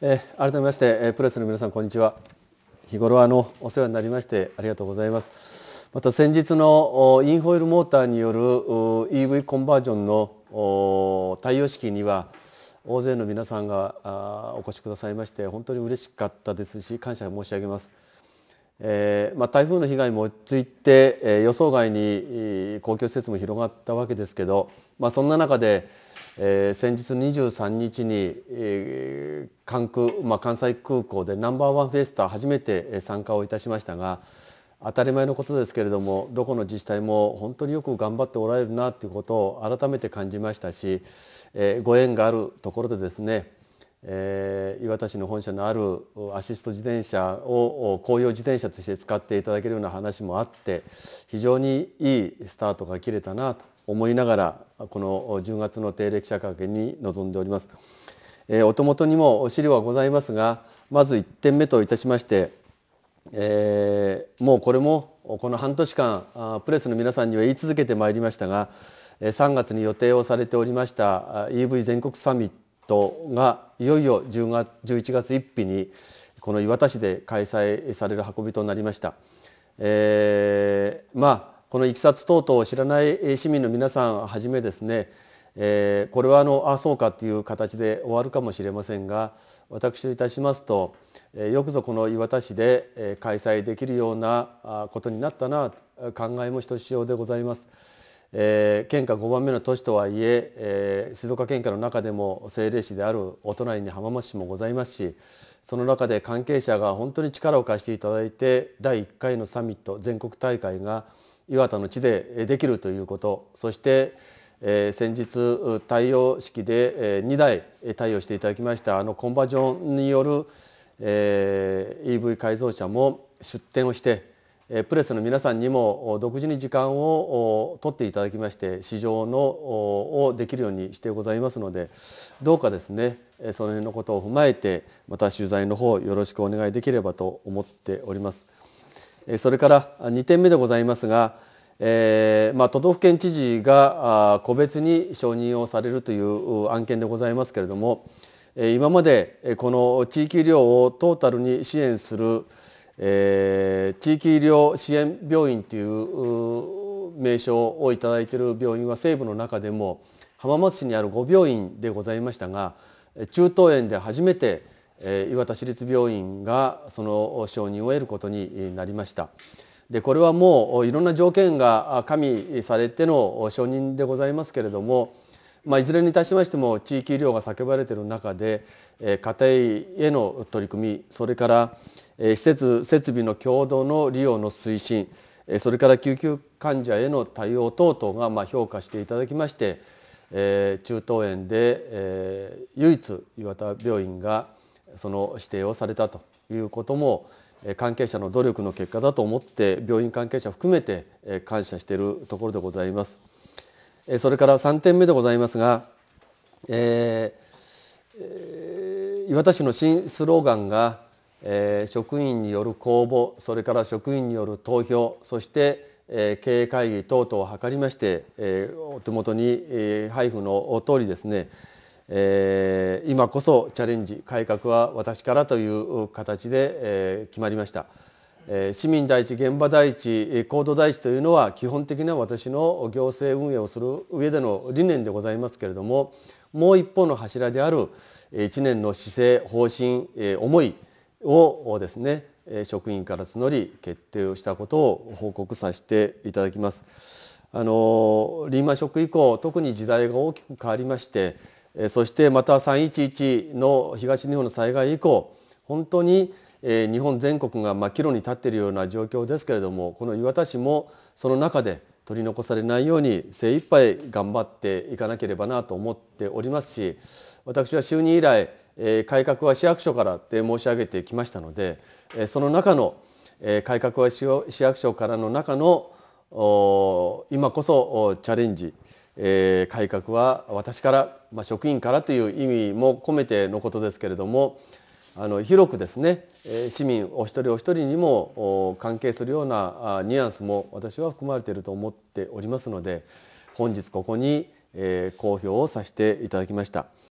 えー、改めまして、え、プレスの皆さんこんにちは日頃あのお世話になりましてありがとうございますまた先日のインホイールモーターによる EV コンバージョンの対応式には大勢の皆さんがお越しくださいまして本当に嬉しかったですし感謝申し上げます。えーまあ、台風の被害も落ち着いて、えー、予想外に公共施設も広がったわけですけど、まあ、そんな中で、えー、先日23日に、えー、関空、まあ、関西空港でナンバーワンフェスタ初めて参加をいたしましたが当たり前のことですけれどもどこの自治体も本当によく頑張っておられるなということを改めて感じましたし、えー、ご縁があるところでですねえー、岩田市の本社のあるアシスト自転車を公用自転車として使っていただけるような話もあって非常にいいスタートが切れたなと思いながらこの10月の定例記者会見に臨んでおります。えー、お手元にも資料はございますがまず1点目といたしまして、えー、もうこれもこの半年間プレスの皆さんには言い続けてまいりましたが3月に予定をされておりました EV 全国サミットトがいよいよ10月11月1日にこの磐田市で開催される運びとなりました。えー、まあこのいきさつ等々を知らない市民の皆さんはじめですね、えー、これはあのあそうかという形で終わるかもしれませんが私といたしますと、えー、よくぞこの磐田市で開催できるようなことになったな考えもひとしおでございます。えー、県下5番目の都市とはいええー、静岡県下の中でも政令市であるお隣に浜松市もございますしその中で関係者が本当に力を貸していただいて第1回のサミット全国大会が岩田の地でできるということそして、えー、先日対応式で、えー、2台対応していただきましたあのコンバージョンによる、えー、EV 改造車も出展をしてプレスの皆さんにも独自に時間を取っていただきまして市場のをできるようにしてございますのでどうかですねその辺のことを踏まえてまた取材の方よろしくお願いできればと思っております。それから2点目でございますが、えーまあ、都道府県知事が個別に承認をされるという案件でございますけれども今までこの地域医療をトータルに支援するえー、地域医療支援病院という名称をいただいている病院は西部の中でも浜松市にある5病院でございましたが中東園で初めて岩田市立病院がその承認を得ることになりました。でこれはもういろんな条件が加味されての承認でございますけれども、まあ、いずれにいたしましても地域医療が叫ばれている中で家庭への取り組みそれから施設設備の共同の利用の推進それから救急患者への対応等々がま評価していただきまして中東園で唯一岩田病院がその指定をされたということも関係者の努力の結果だと思って病院関係者含めて感謝しているところでございます。それから3点目でございますが、えー、岩田市の新スローガンがえー、職員による公募それから職員による投票そして、えー、経営会議等々を図りまして、えー、お手元に、えー、配布の通りですね、えー、今こそチャレンジ改革は私からという形で、えー、決まりました。え市民第一現場第一行動第一というのは基本的な私の行政運営をする上での理念でございますけれどももう一方の柱である1年の姿勢方針思いをですね職員から募り決定をしたことを報告させていただきます。あのリーマンショック以降特に時代が大きく変わりましてそしてまた311の東日本の災害以降本当に日本全国がま岐路に立っているような状況ですけれどもこの岩田市もその中で取り残されないように精一杯頑張っていかなければなと思っておりますし私は就任以来改革は市役所からって申し上げてきましたのでその中の改革は市役所からの中の今こそチャレンジ改革は私から、ま、職員からという意味も込めてのことですけれどもあの広くですね市民お一人お一人にも関係するようなニュアンスも私は含まれていると思っておりますので本日ここに公表をさせていただきました。